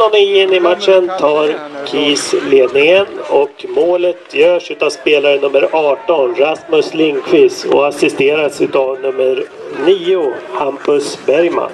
Genom in i matchen tar KIS ledningen och målet görs av spelare nummer 18 Rasmus Lindqvist och assisteras av nummer 9 Hampus Bergman.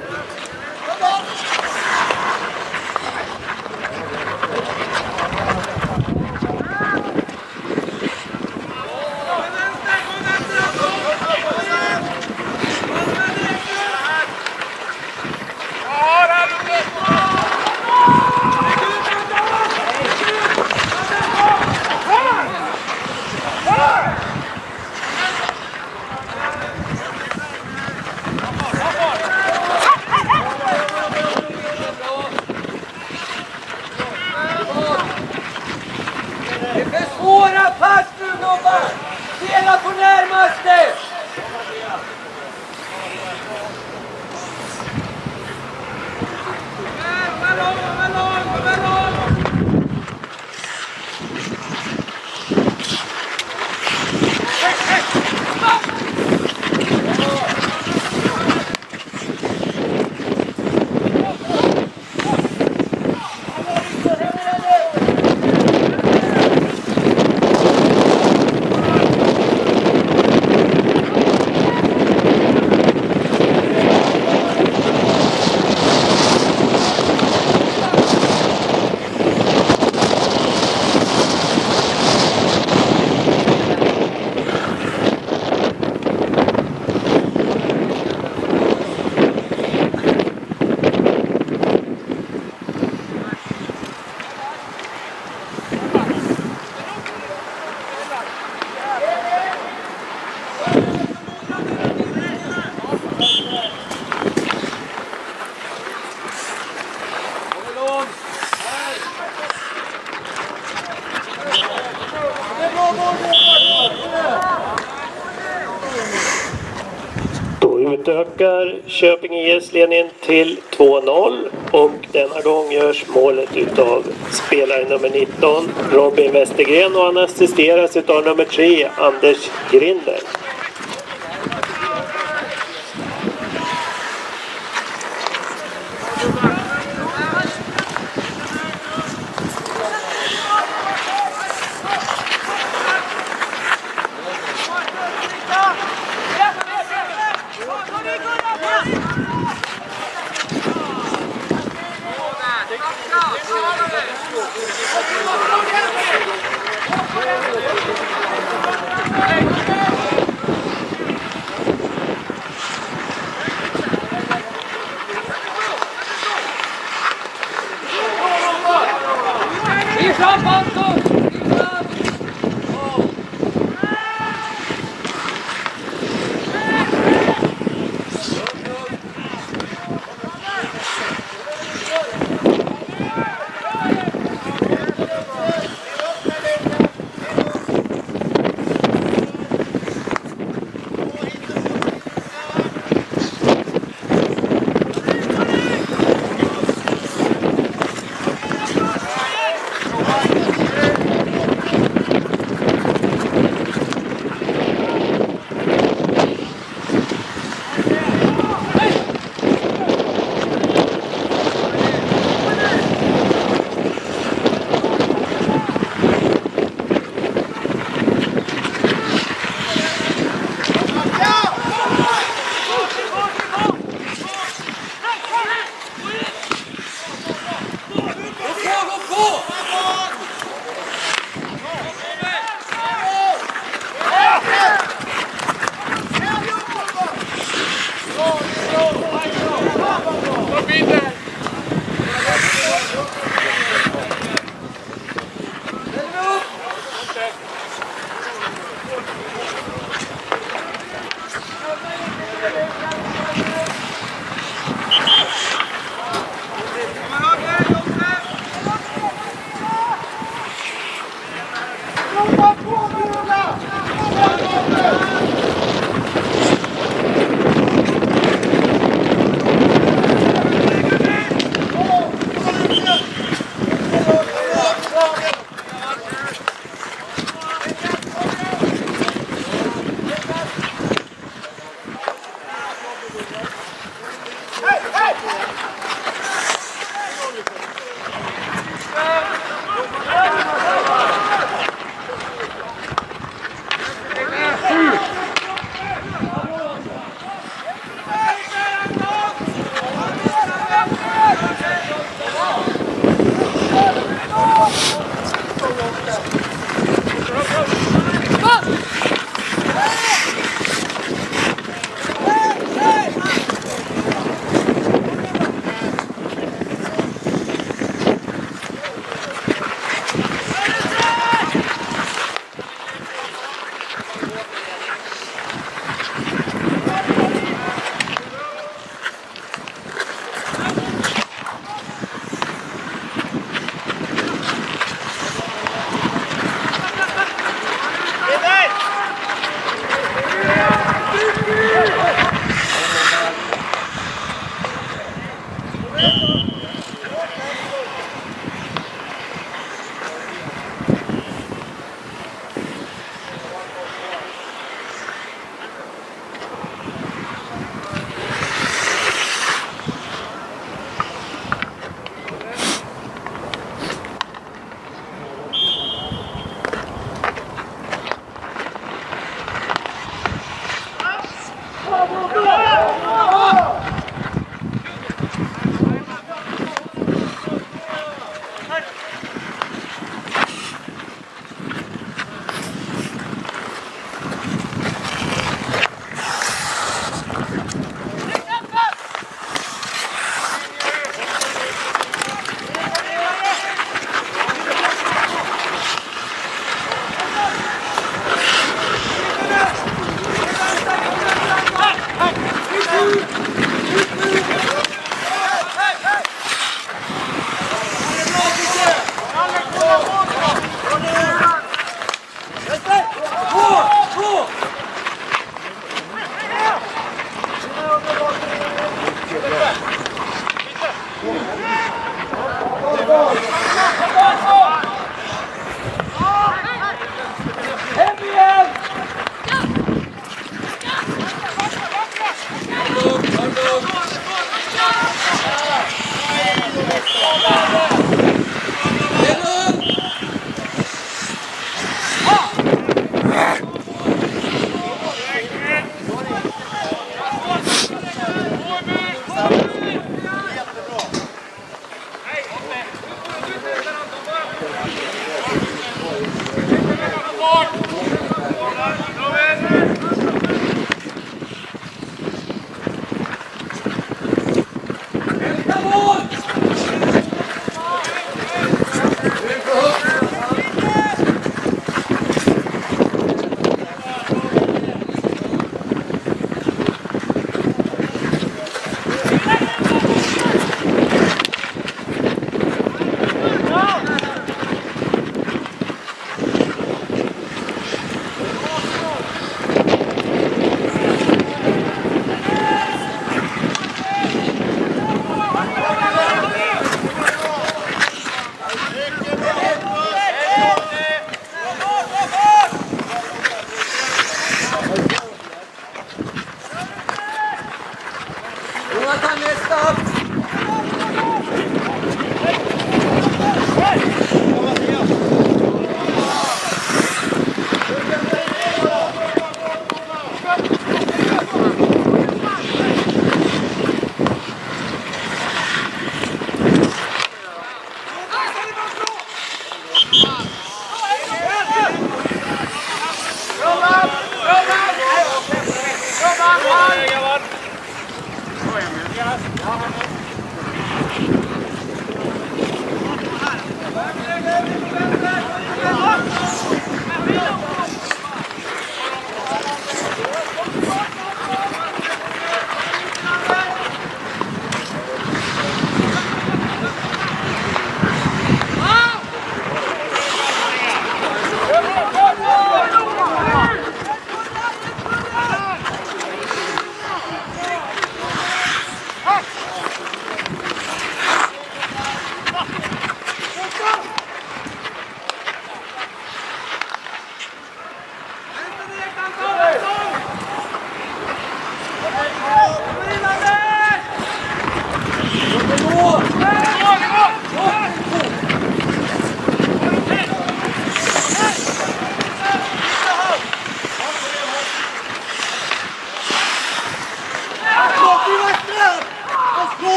Köping IS ledningen till 2-0 och denna gång görs målet utav spelare nummer 19 Robin Westergren och han assisteras utav nummer 3 Anders Grinder. Go!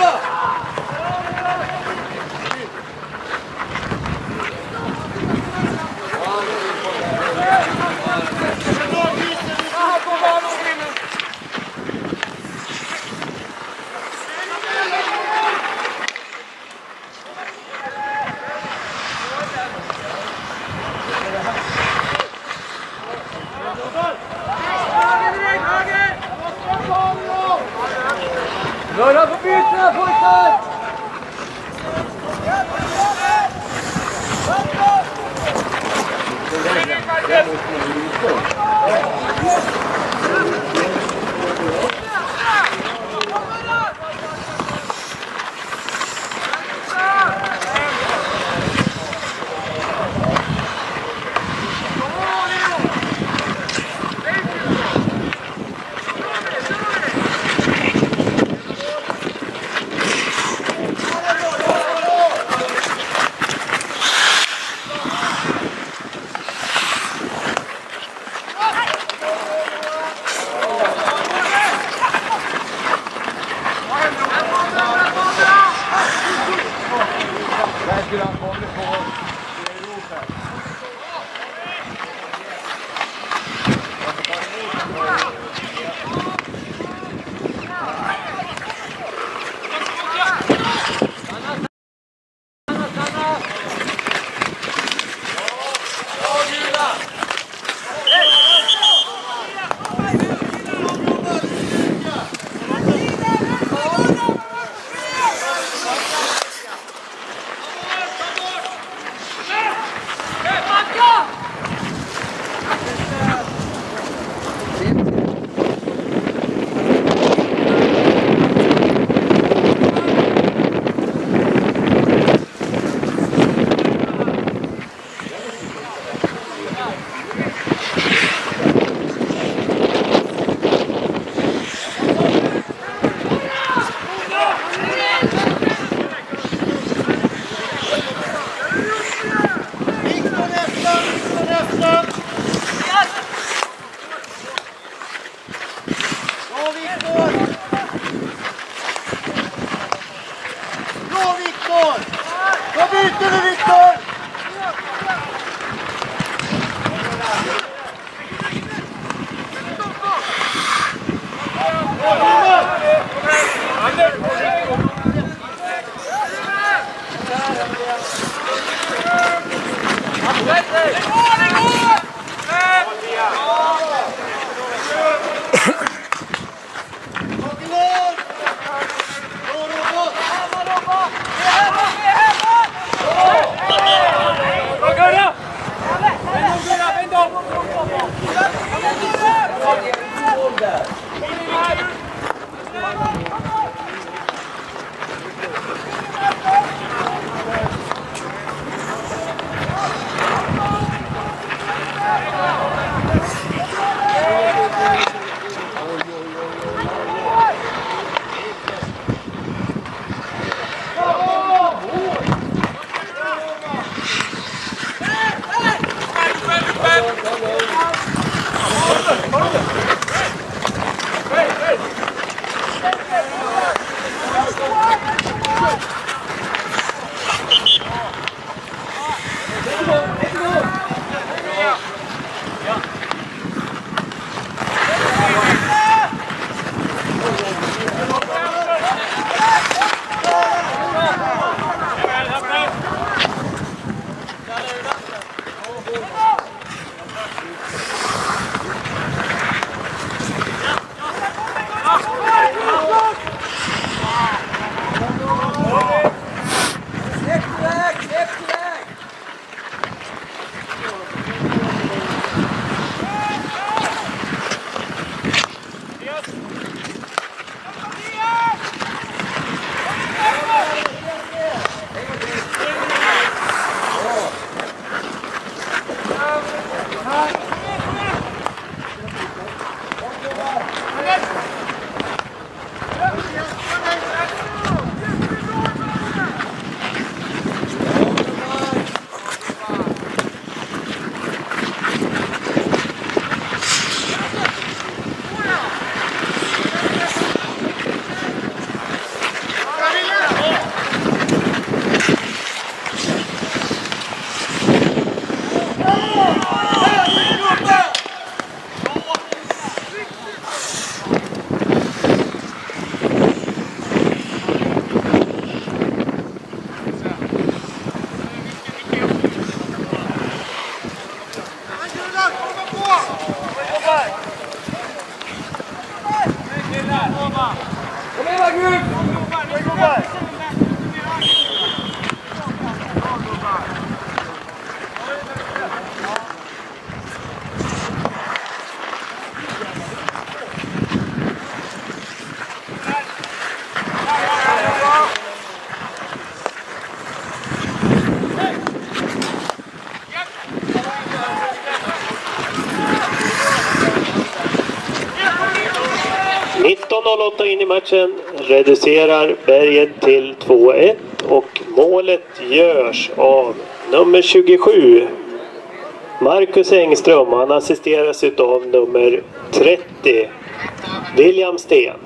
På .08 in i matchen reducerar Berget till 2-1 och målet görs av nummer 27 Marcus Engström. Han assisteras utav nummer 30 William Sten.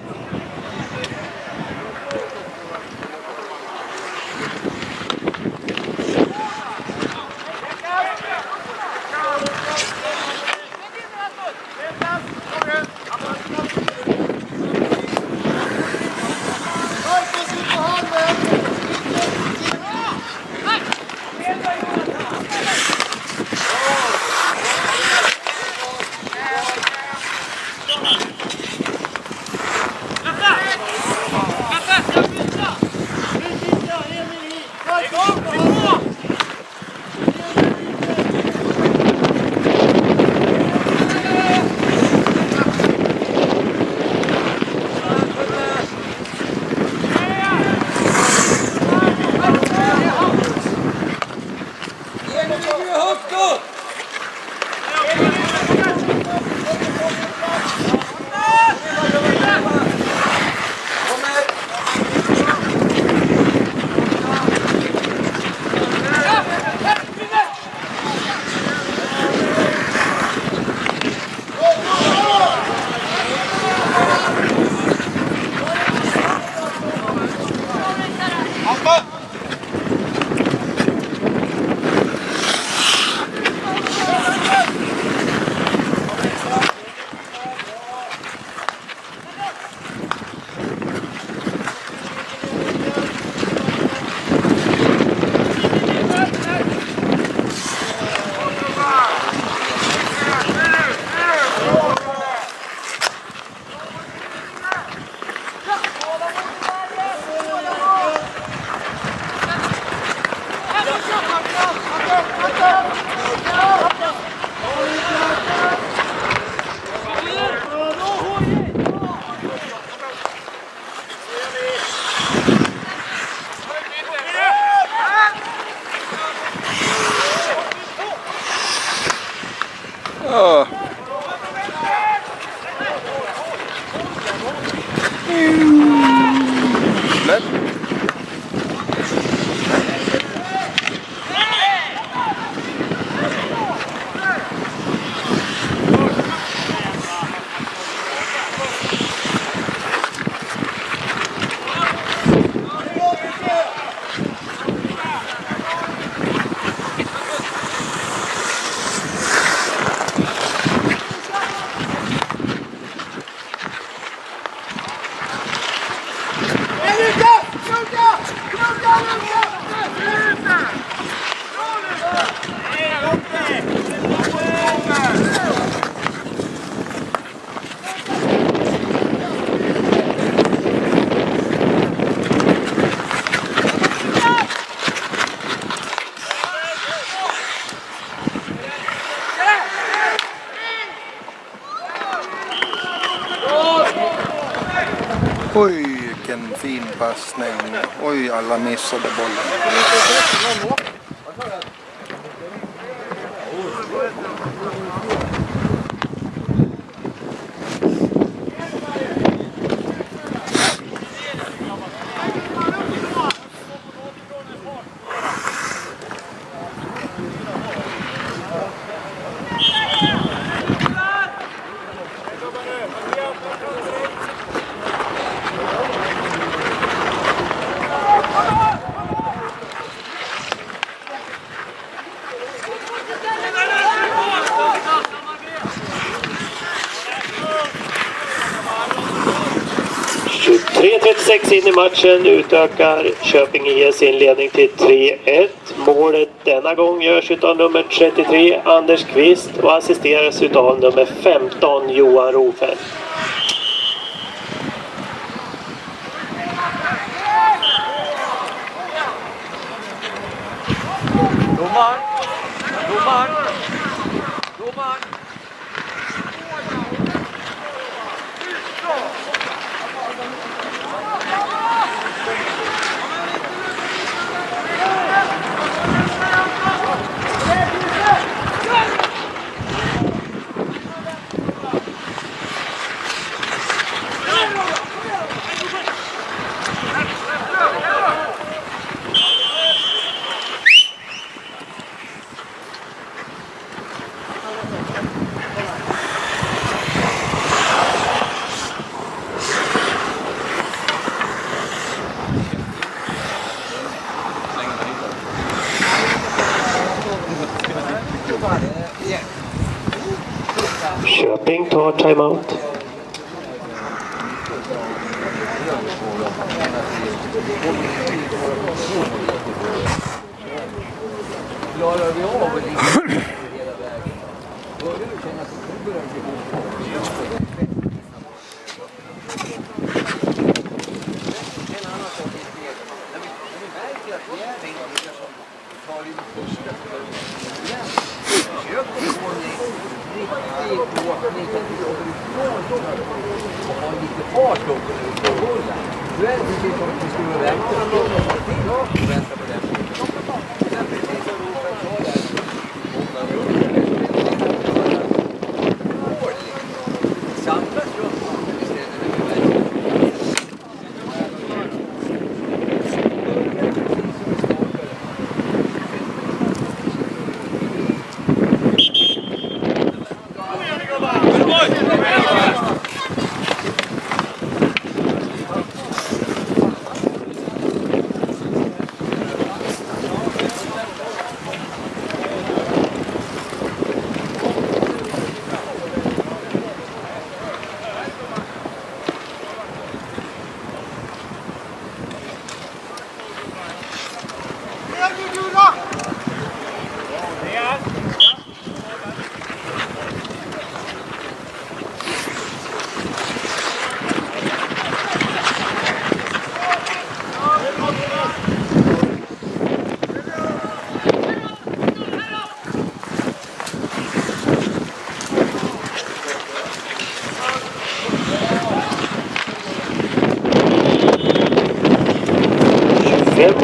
Passning. Oj, alla missade bollen. In i matchen utökar Köping IS sin ledning till 3-1. Målet denna gång görs utav nummer 33 Anders Kvist och assisteras utav nummer 15 Johan Rofeldt. Domaren! Domaren! Domaren! Köping tar timeout. Klarar vi av att ligga hela vägen? Börjar du känna att du börjar bli hård? En annan sak i spelet. När vi, när vi märker att vi är vilka som tar in första igen. Försök att få en riktig åkning så och har lite fart också. Nu är det precis som vi skulle vänta på till och vänta på den. Precis som sa där.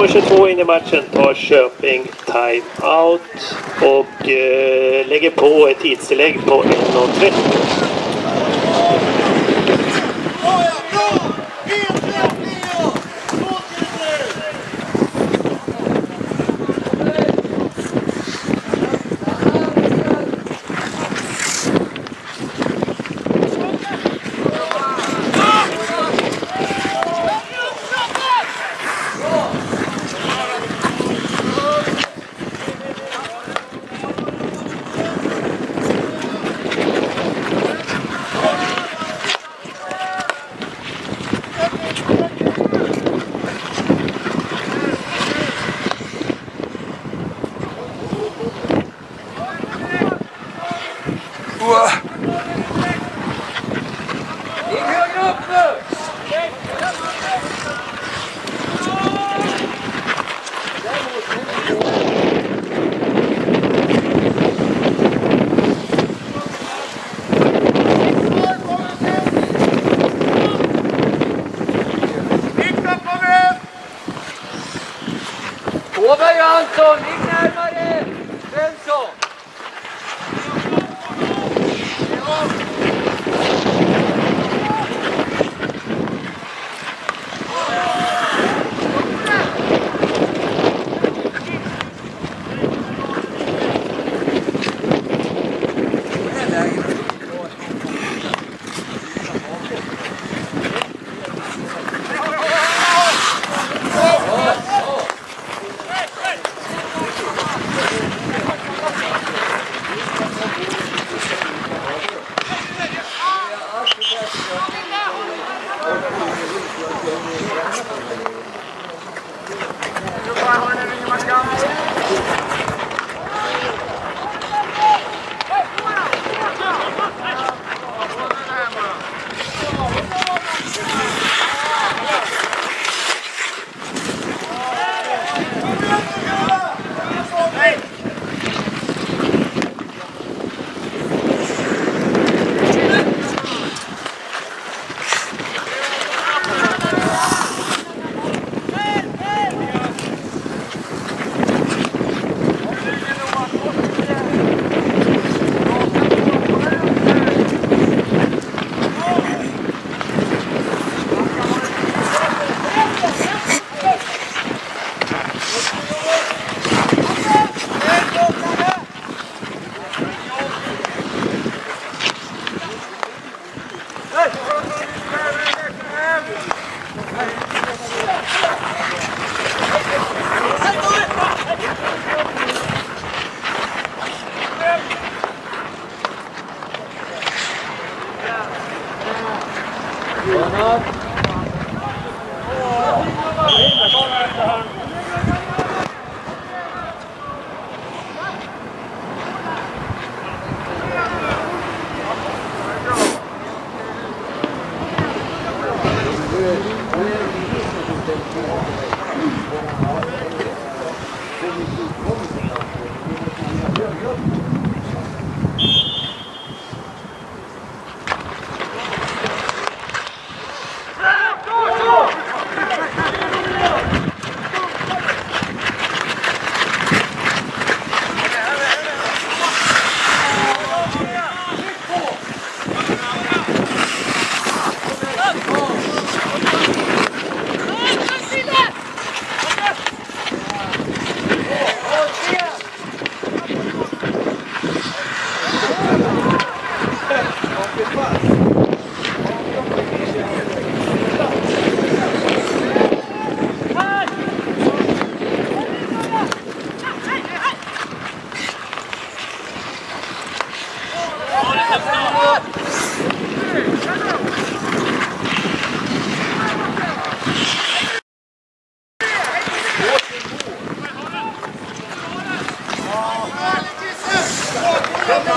5.22 in i matchen tar Köping time-out och eh, lägger på ett tidstillägg på 1.30.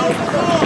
Oh,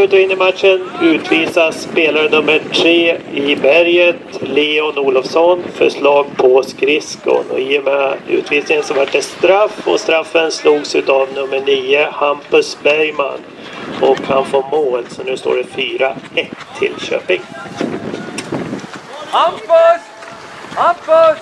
minuter in i matchen utvisas spelare nummer tre i berget, Leon Olofsson, för slag på skridskon. Och I och med utvisningen så vart det straff och straffen slogs av nummer 9, Hampus Bergman. Och han får mål, så nu står det 4-1 till Köping. Hampus! Hampus!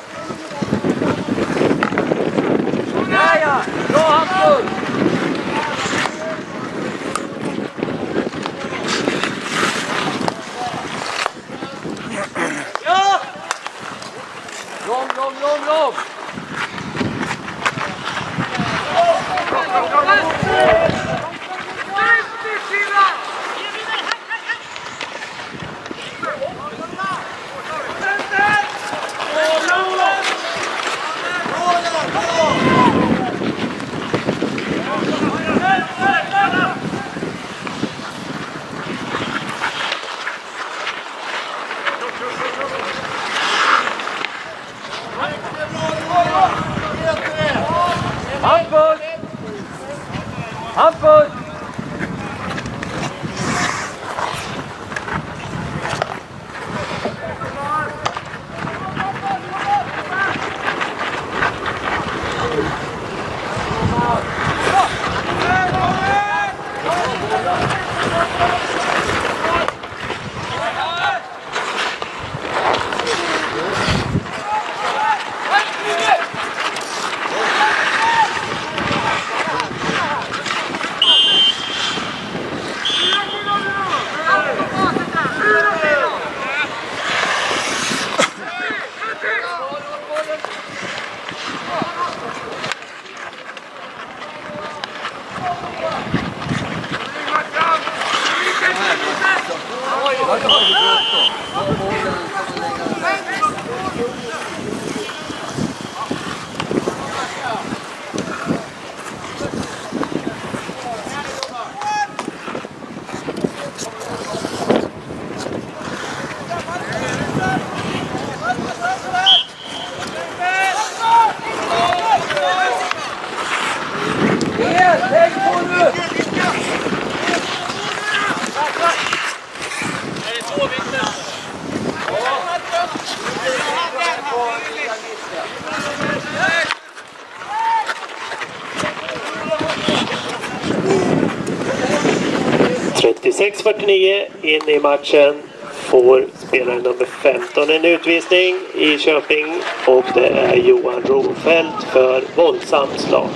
6.49 in i matchen får spelare nummer 15 en utvisning i Köping och det är Johan Rofeldt för våldsamt slag.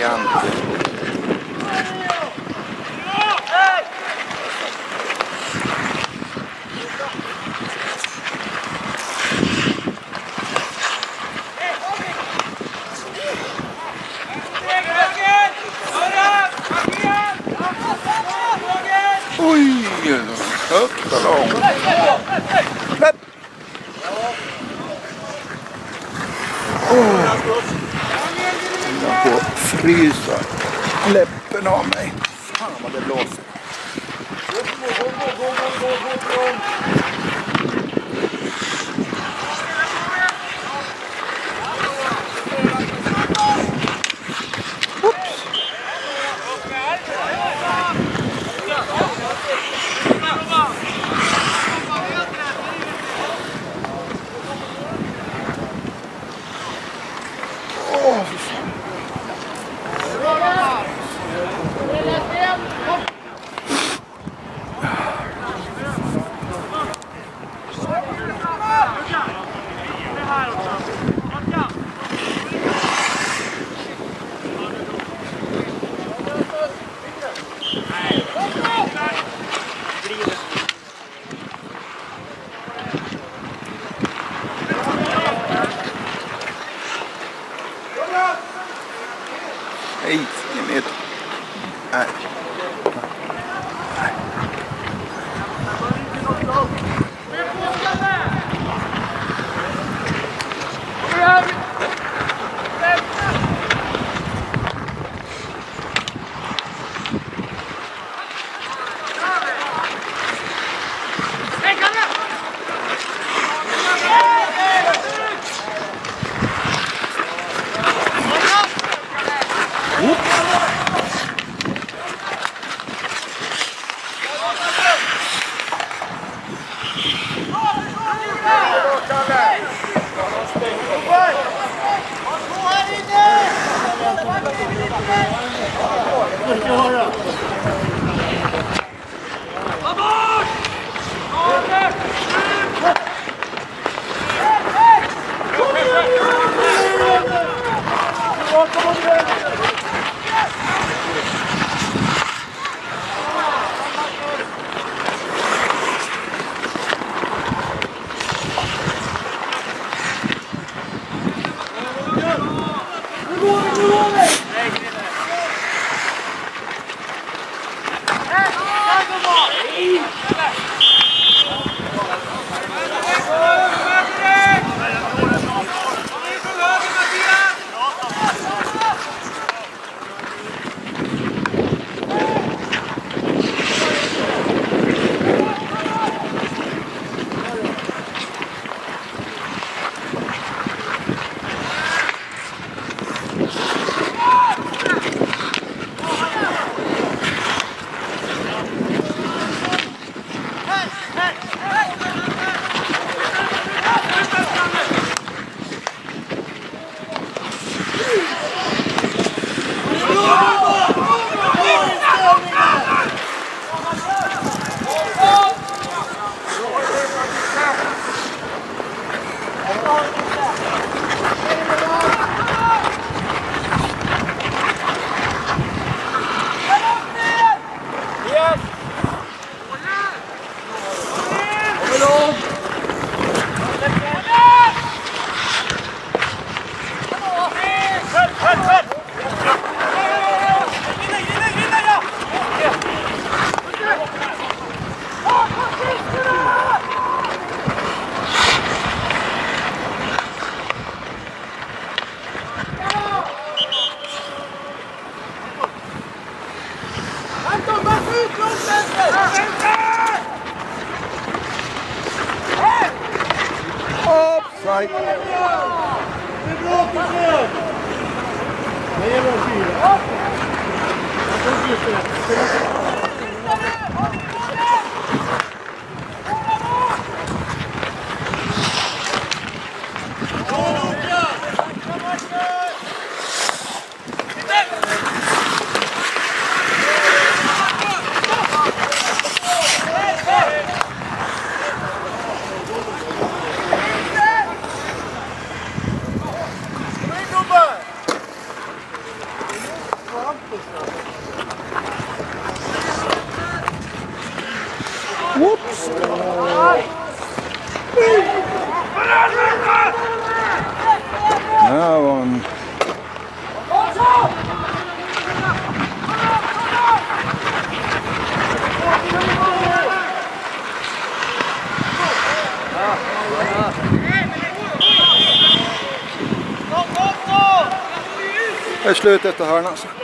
Yeah. Slutet av hörnan hörna.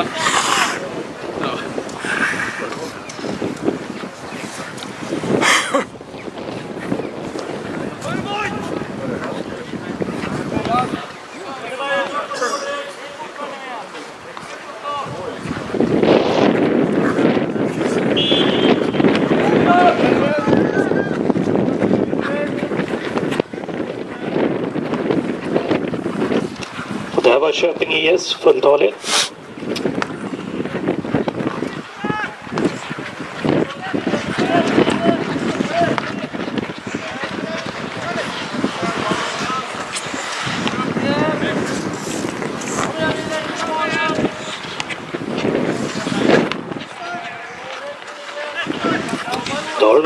Efter hörnan alltså. Och där var Köping IS fulltaligt.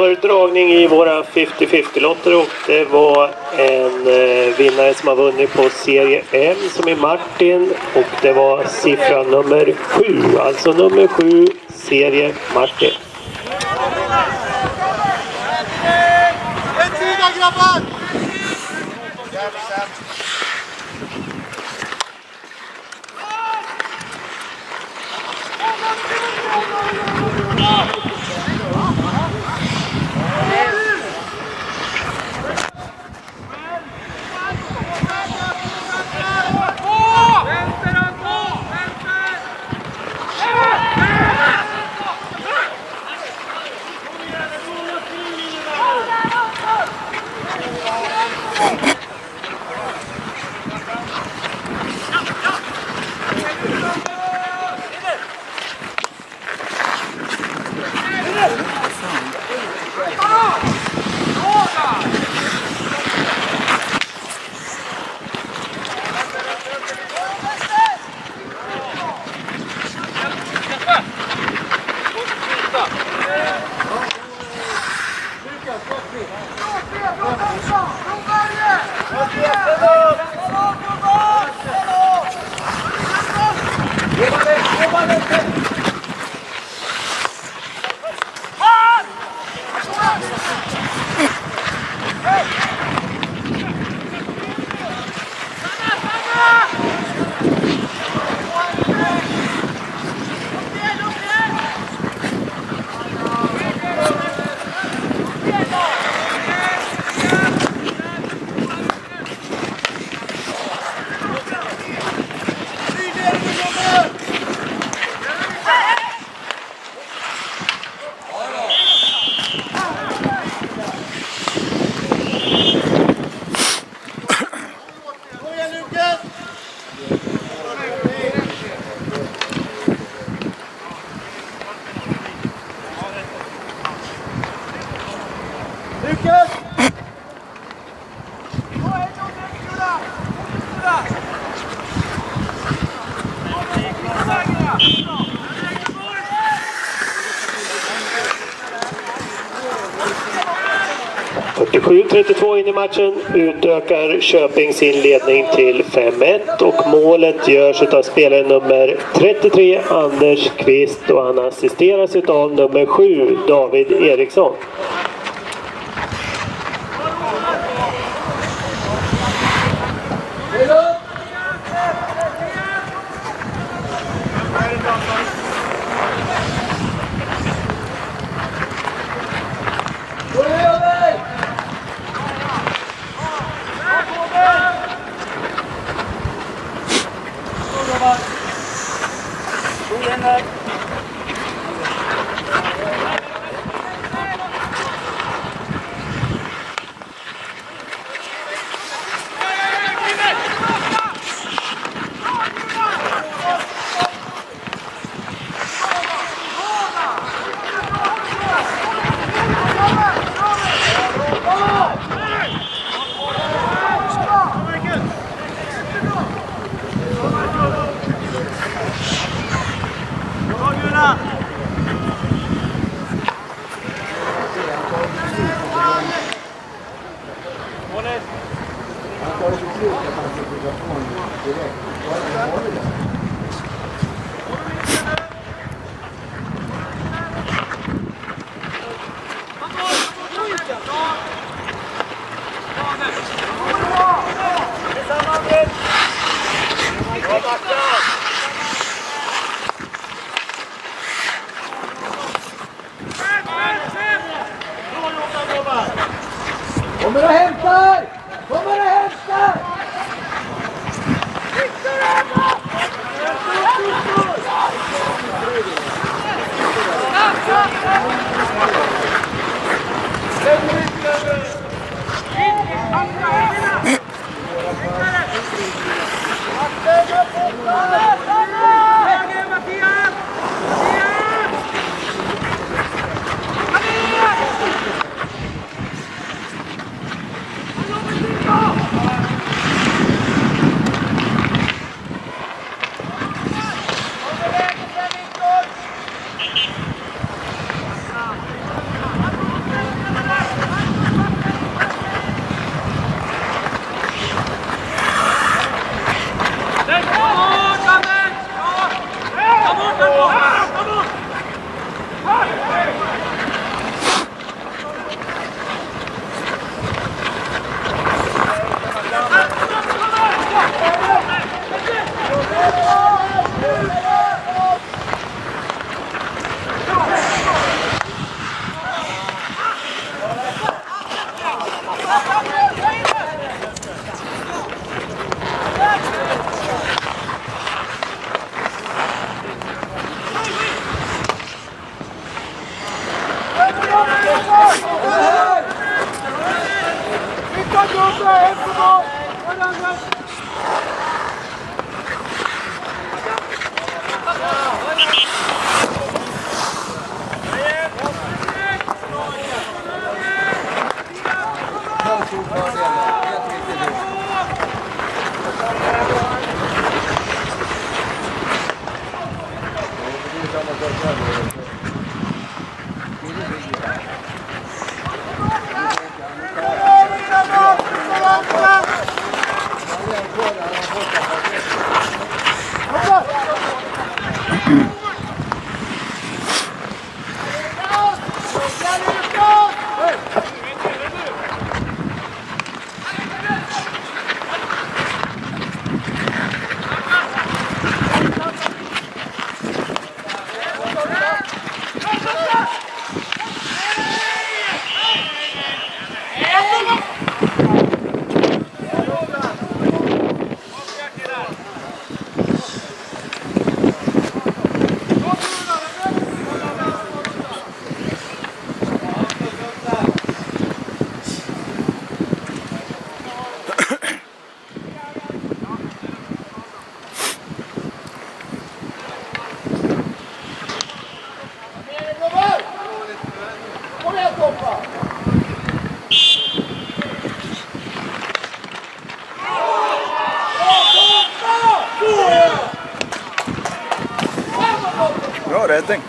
Var har dragning i våra 50-50-lotter och det var en eh, vinnare som har vunnit på serie M som är Martin och det var siffra nummer 7, alltså nummer 7, serie Martin. 7.32 in i matchen utökar Köping sin ledning till 5-1 och målet görs av spelare nummer 33 Anders Kvist och han assisteras av nummer 7 David Eriksson. bad thing.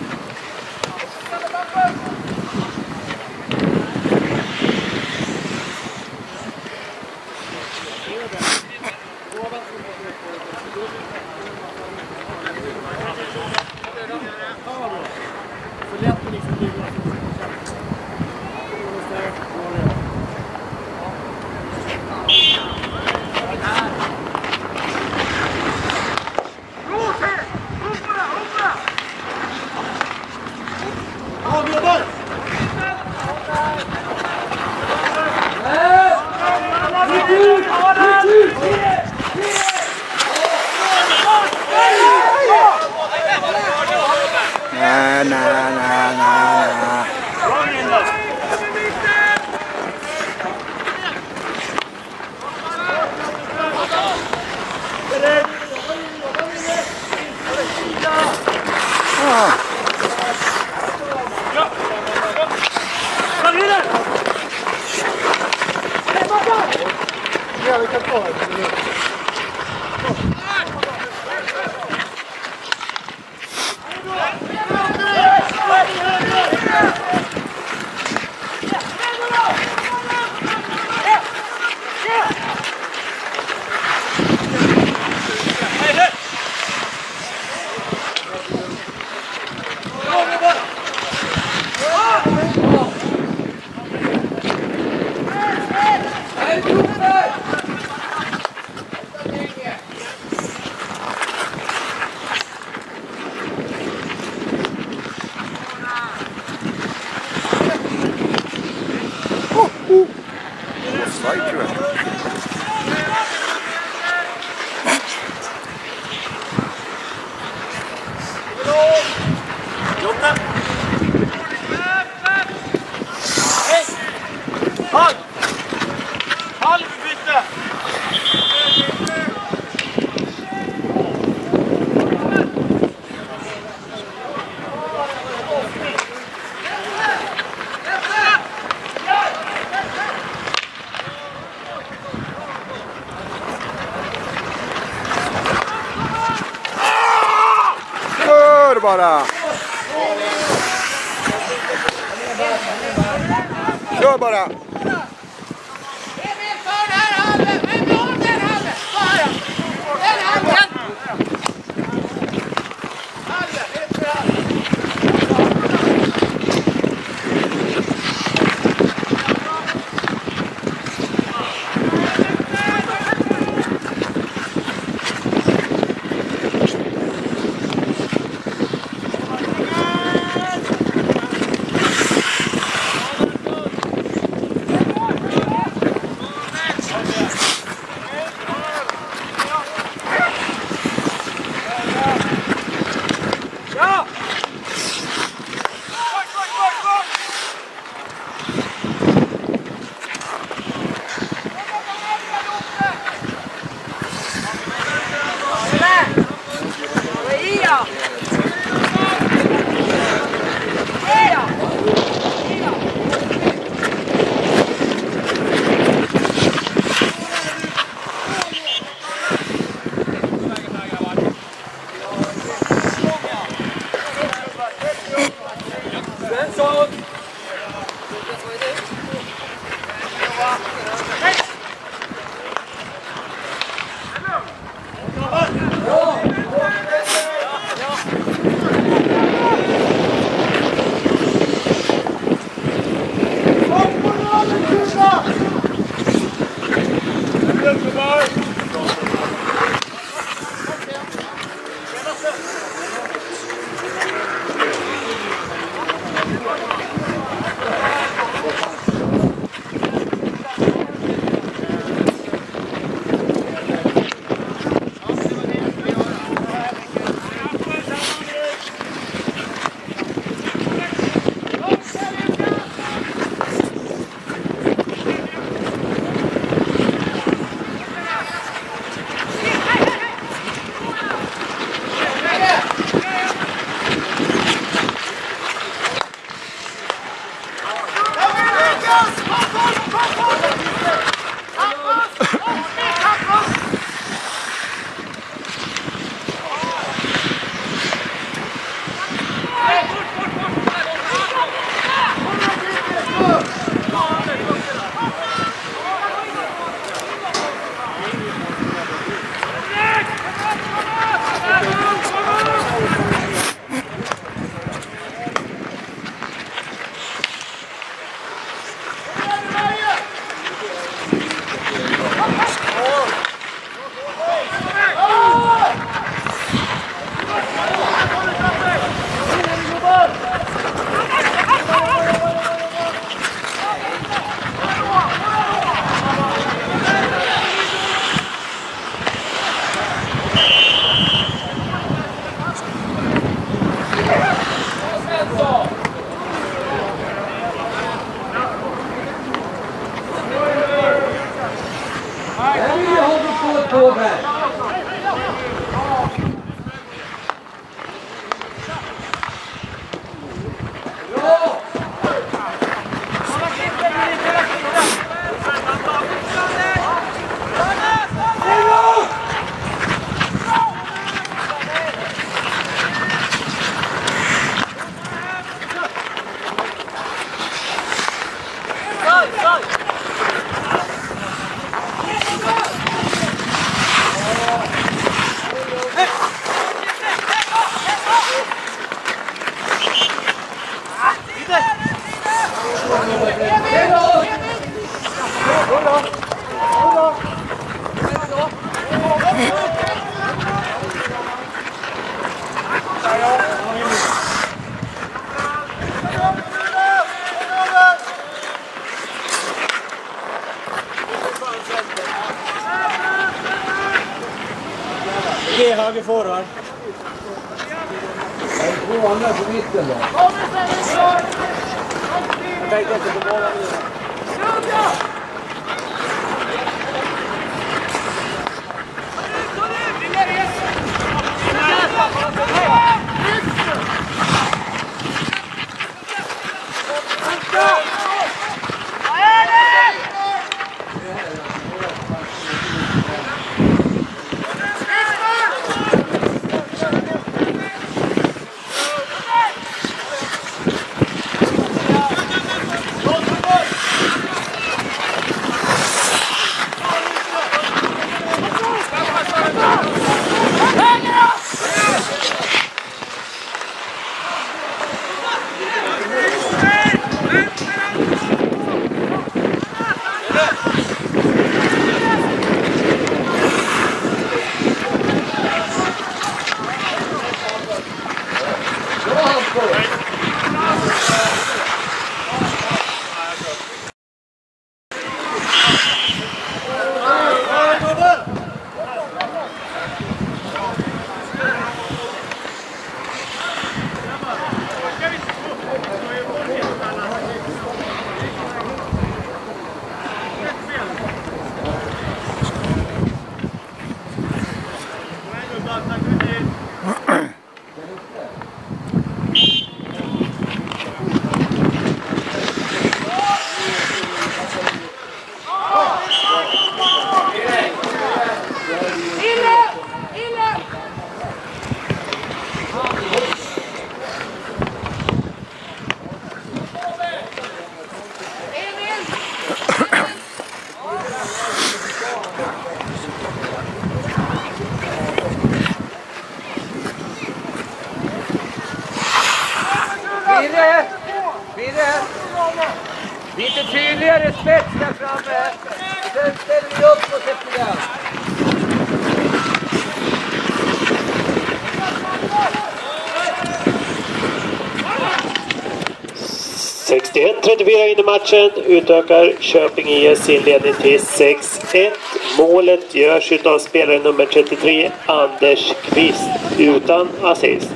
Matchen. Utökar Köping IS sin ledning till 6-1. Målet görs utav spelare nummer 33, Anders Kvist, utan assist.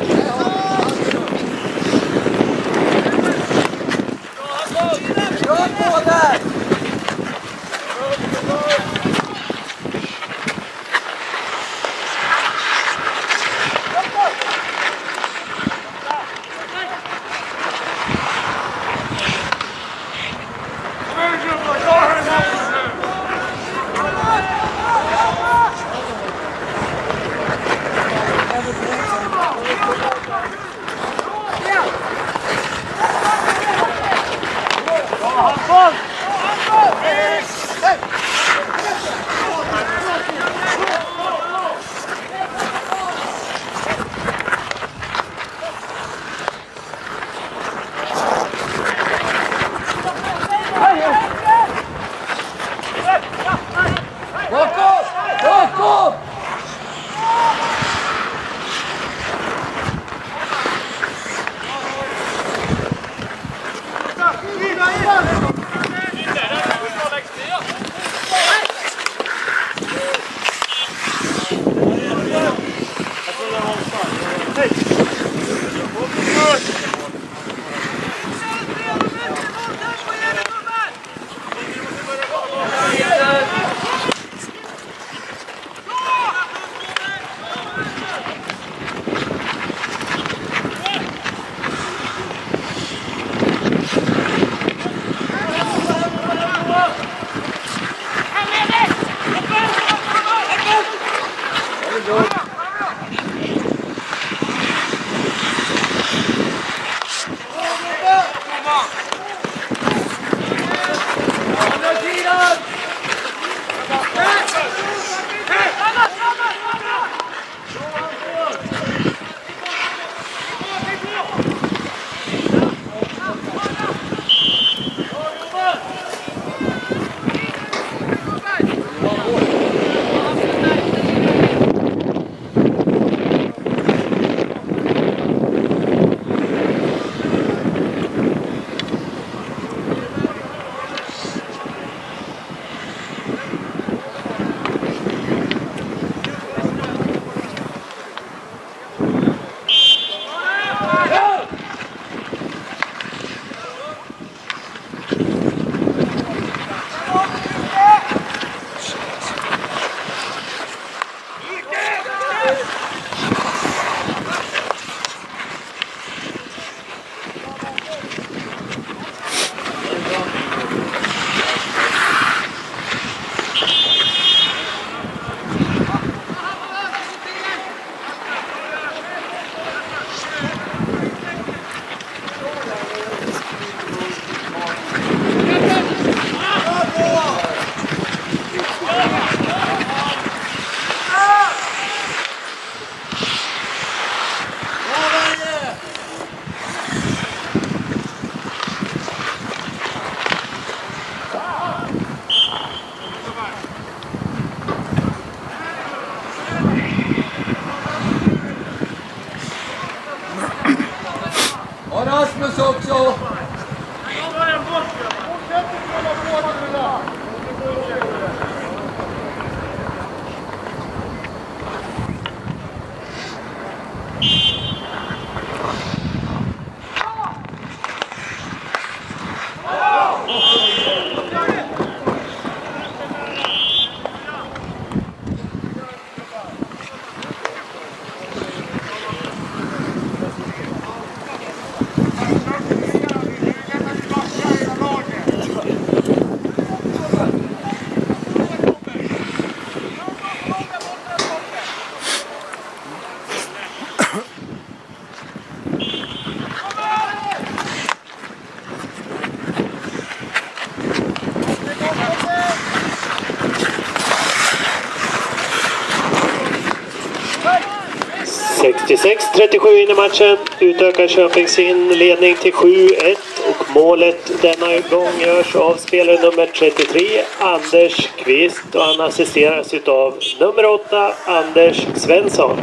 6.37 in i matchen. Utökar Köping sin ledning till 7-1 och målet denna gång görs av spelare nummer 33, Anders Kvist och han assisteras utav nummer 8, Anders Svensson.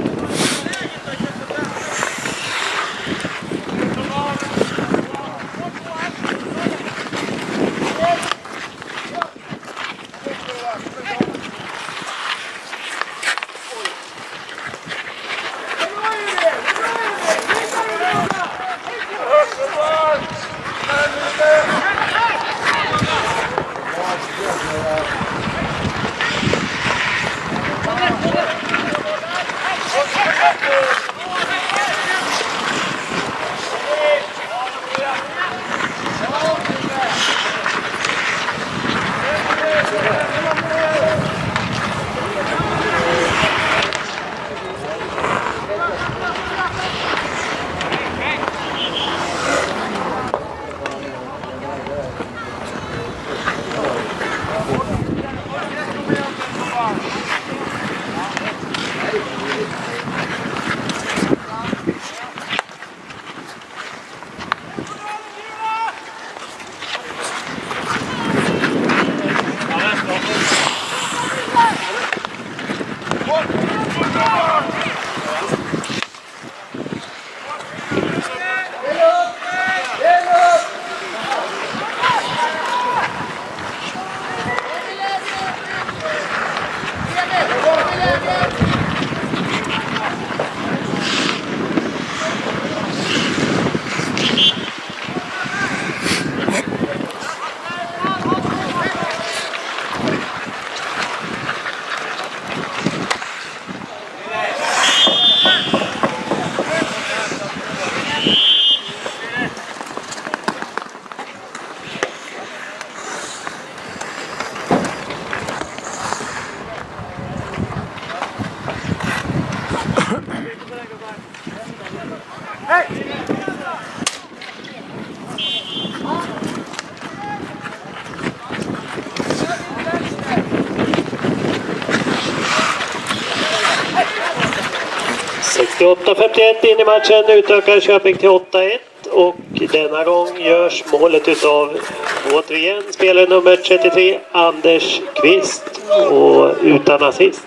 8.51 in i matchen utökar Köping till 8-1 och denna gång görs målet utav återigen spelare nummer 33 Anders Kvist och utan assist.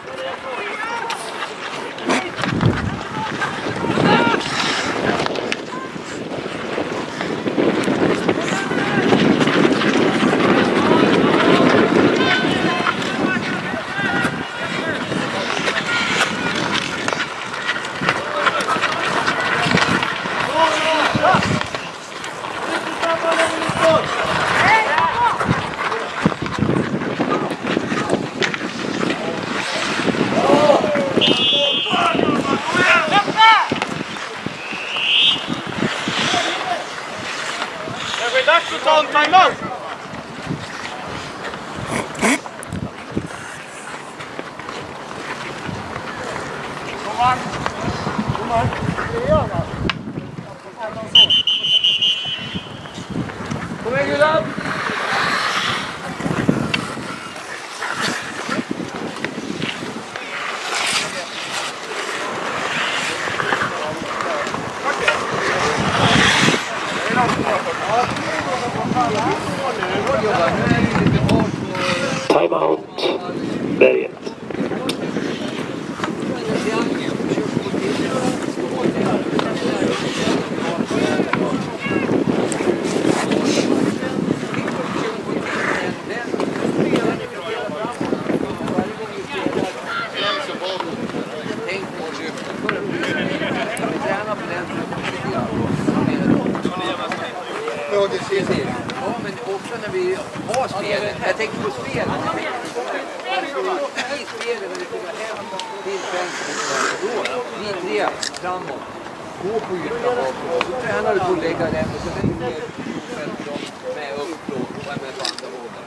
Uppblås och med på andra hållet.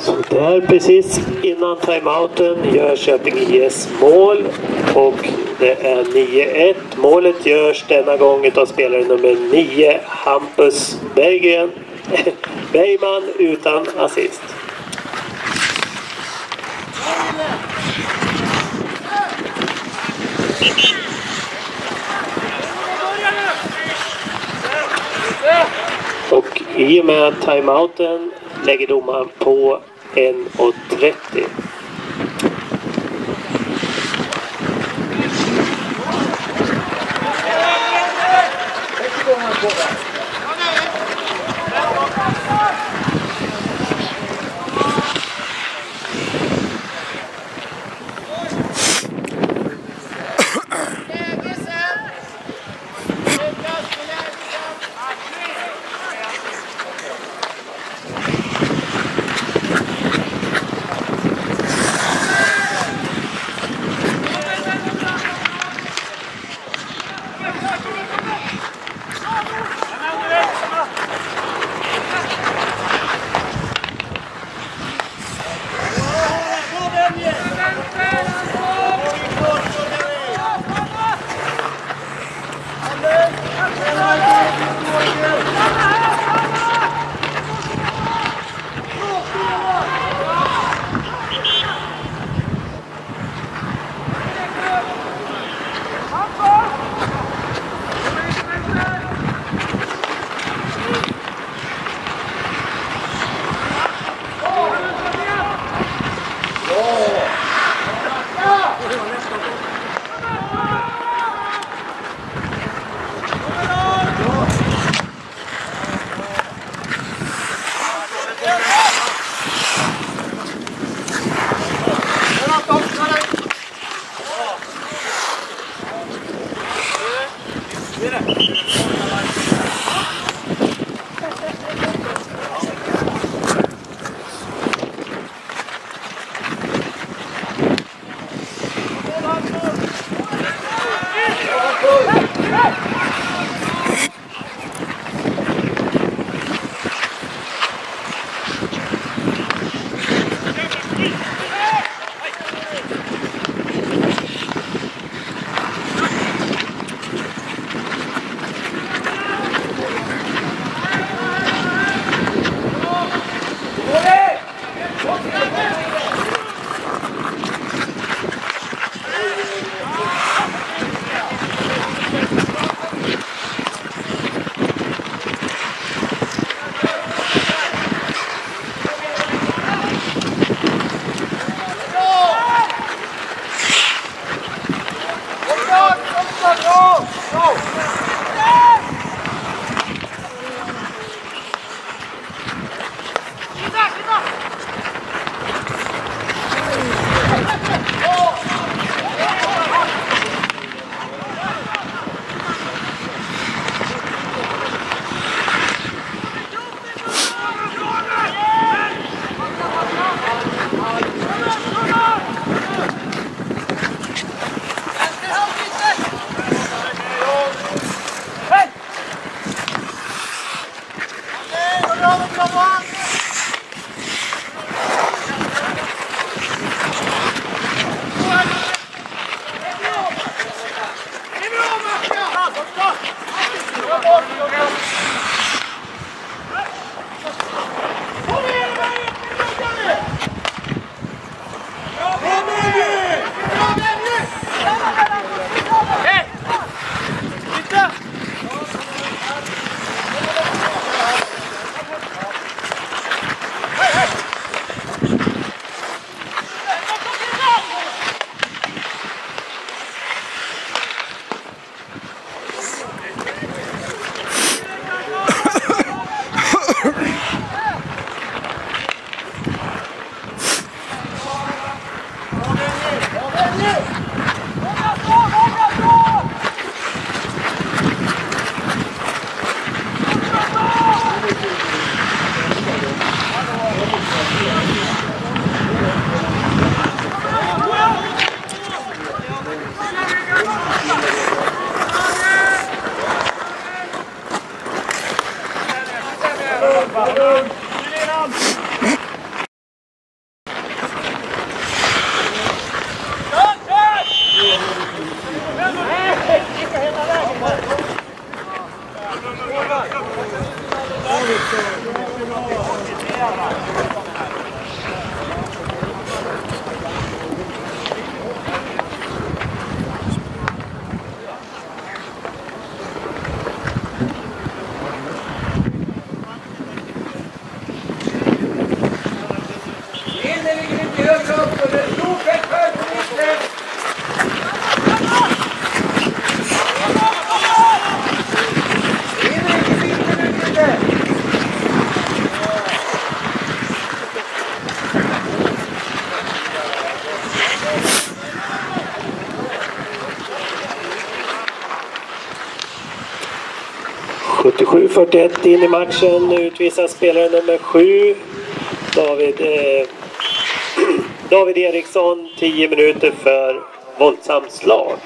Så där precis innan timeouten gör Köping IS mål och det är 9-1. Målet görs denna gång av spelare nummer 9 Hampus Berggren. Bergman utan assist. Och i och med timeouten lägger domaren på 1.30. Yeah. 41 in i matchen. Nu spelare nummer 7. David, eh, David Eriksson, 10 minuter för våldsamt slag.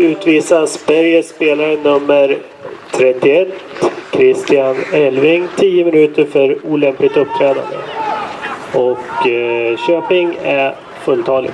utvisas Berges spelare nummer 31, Christian Elving, 10 minuter för olämpligt uppträdande. Och eh, Köping är fulltalig.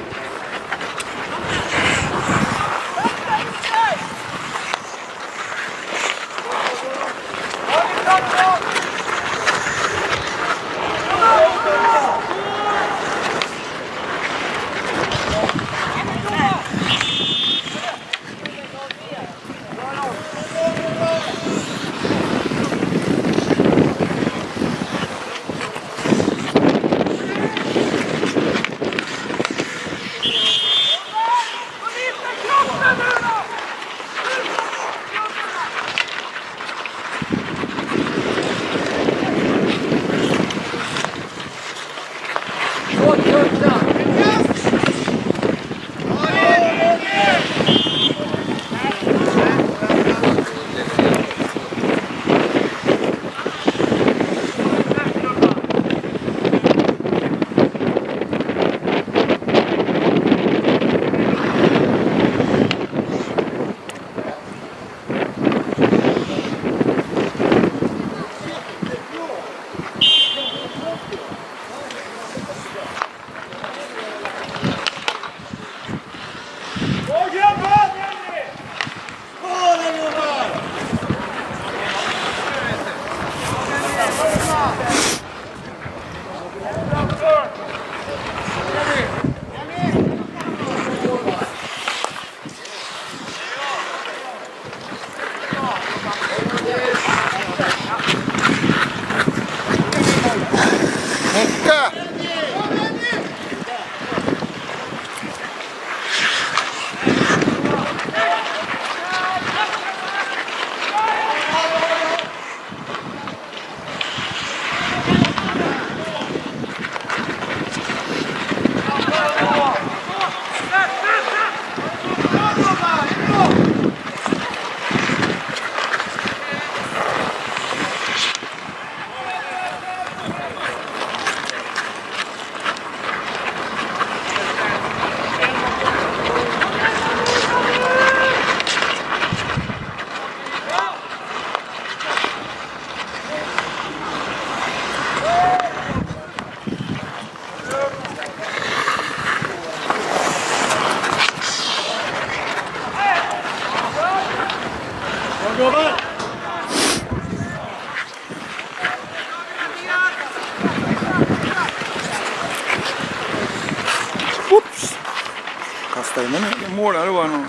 En egen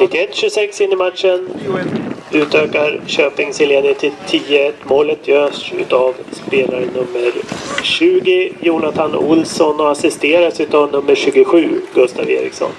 71-26 in i matchen. Utökar Köpings Helene till 10-1. Målet görs utav spelare nummer 20, Jonathan Olsson och assisteras utav nummer 27, Gustav Eriksson.